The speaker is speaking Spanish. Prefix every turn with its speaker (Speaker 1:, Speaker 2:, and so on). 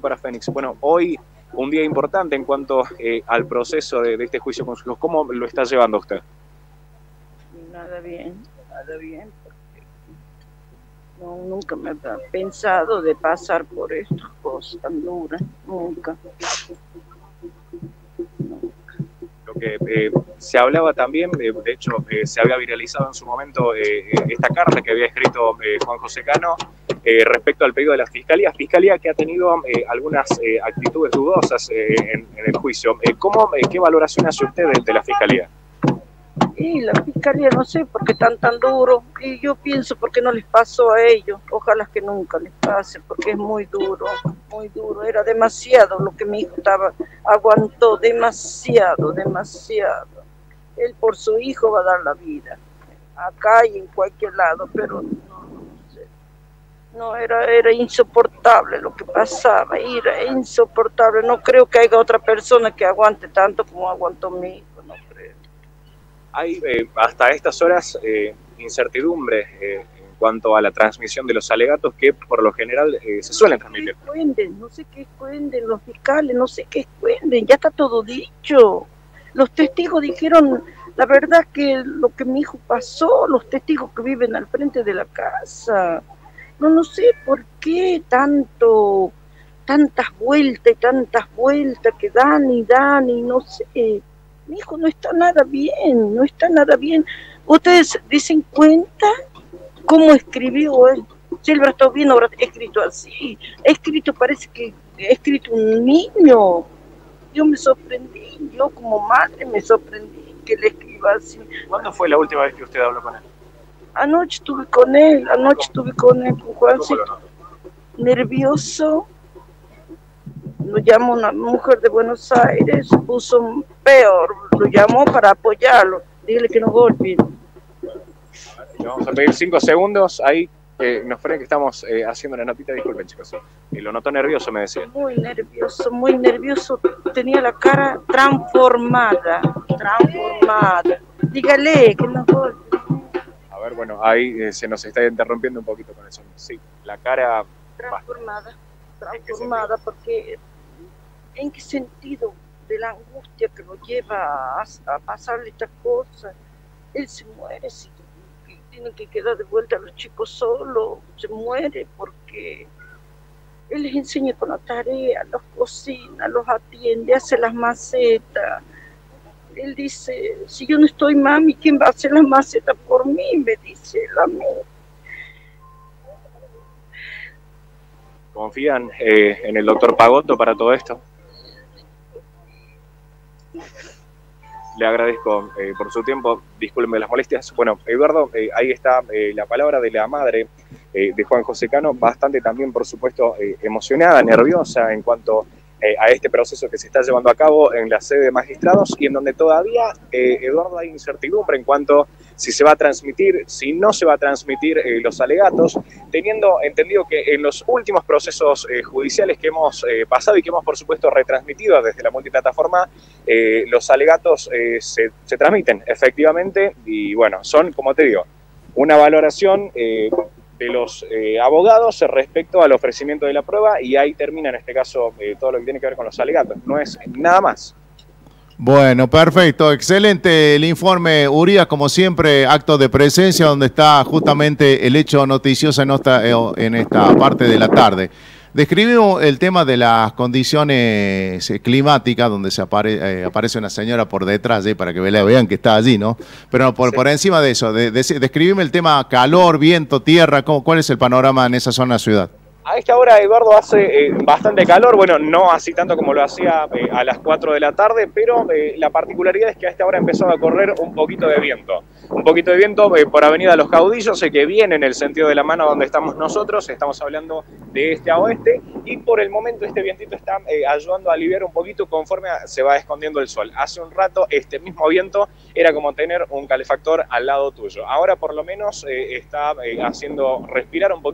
Speaker 1: para Fénix. Bueno, hoy un día importante en cuanto eh, al proceso de, de, este juicio con sus. ¿Cómo lo está llevando usted?
Speaker 2: Nada bien, nada bien, porque no, nunca me había pensado de pasar por estas cosas tan duras, nunca.
Speaker 1: Lo que eh, se hablaba también, eh, de hecho, eh, se había viralizado en su momento esta carta que había escrito Juan José Cano eh, respecto al pedido de la Fiscalía, Fiscalía que ha tenido eh, algunas eh, actitudes dudosas en, en, el juicio. ¿cómo, ¿Qué valoración hace usted de, de, la Fiscalía?
Speaker 2: Y la Fiscalía no sé por qué están tan duros, y yo pienso por qué no les pasó a ellos, ojalá que nunca les pase, porque es muy duro, muy duro, era demasiado lo que mi hijo estaba, aguantó demasiado, demasiado. Él por su hijo va a dar la vida, acá y en cualquier lado, pero no, era, era insoportable lo que pasaba, era insoportable. No creo que haya otra persona que aguante tanto como aguantó mi hijo, no creo.
Speaker 1: Hay eh, hasta estas horas eh, incertidumbre eh, en cuanto a la transmisión de los alegatos que por lo general eh, se suelen transmitir.
Speaker 2: ¿Qué escuenden? No sé qué escuenden los fiscales, no sé qué escuenden, ya está todo dicho. Los testigos dijeron la verdad que lo que mi hijo pasó, los testigos que viven al frente de la casa no, no sé por qué tanto, tantas vueltas y tantas vueltas que dan y dan y no sé. Mi hijo no está nada bien, no está nada bien. ¿Ustedes dicen cuenta cómo escribió él? Si él está bien, habrá escrito así. Escrito, parece que escrito un niño. Yo me sorprendí, yo como madre me sorprendí que le escriba así.
Speaker 1: ¿Cuándo fue la última vez que usted habló con él?
Speaker 2: Anoche estuve con él, anoche estuve con él, con Juancito, nervioso. Lo llamó una mujer de Buenos Aires, puso peor, lo llamó para apoyarlo, dile que no golpeen.
Speaker 1: Vamos a pedir cinco segundos ahí. Eh, nos ponen que estamos eh, haciendo una notita, disculpen chicos. Y lo notó nervioso, me decía.
Speaker 2: Muy nervioso, muy nervioso. Tenía la cara transformada, transformada. Dígale que no golpeen
Speaker 1: bueno, ahí eh, se nos está interrumpiendo un poquito con eso. Sí, la cara...
Speaker 2: Transformada, transformada, porque ¿en qué sentido de la angustia que lo lleva a, a pasarle estas cosas? Él se muere, si tiene que quedar de vuelta a los chicos solo, se muere porque él les enseña con la tarea, los cocina, los atiende, hace las macetas él dice, si yo no estoy mami, ¿quién va a hacer la maceta por mí? Me dice él a.
Speaker 1: ¿Confían eh, en el doctor Pagotto para todo esto? Le agradezco eh, por su tiempo, discúlpenme las molestias. Bueno, Eduardo, eh, ahí está la palabra de la madre de Juan José Cano, bastante también, por supuesto, emocionada, nerviosa en cuanto eh, a este proceso que se está llevando a cabo en la sede de magistrados y en donde todavía, eh, Eduardo, hay incertidumbre en cuanto si se va a transmitir, si no se va a transmitir eh, los alegatos, teniendo entendido que en los últimos procesos eh, judiciales que hemos pasado y que hemos, por supuesto, retransmitido desde la multiplataforma, los alegatos se, se, transmiten efectivamente y bueno, son, como te digo, una valoración de los eh, abogados respecto al ofrecimiento de la prueba y ahí termina en este caso eh, todo lo que tiene que ver con los alegatos. No es nada más.
Speaker 3: Bueno, perfecto, excelente el informe Urias, como siempre, acto de presencia donde está justamente el hecho noticioso en esta, eh, en esta parte de la tarde. Describimos el tema de las condiciones eh, climáticas, donde se apare, eh, aparece una señora por detrás, eh, para que vean que está allí, ¿no? Pero por, sí. por encima de eso, de, de, describime el tema calor, viento, tierra, ¿cómo, ¿cuál es el panorama en esa zona de la ciudad?
Speaker 1: A esta hora, Eduardo, hace eh, bastante calor, bueno, no así tanto como lo hacía eh, a las 4 de la tarde, pero eh, la particularidad es que a esta hora empezó a correr un poquito de viento. Un poquito de viento por Avenida Los Caudillos, que viene en el sentido de la mano donde estamos nosotros, estamos hablando de este a oeste, y por el momento este vientito está ayudando a aliviar un poquito conforme se va escondiendo el sol. Hace un rato este mismo viento era como tener un calefactor al lado tuyo. Ahora por lo menos está haciendo respirar un poquito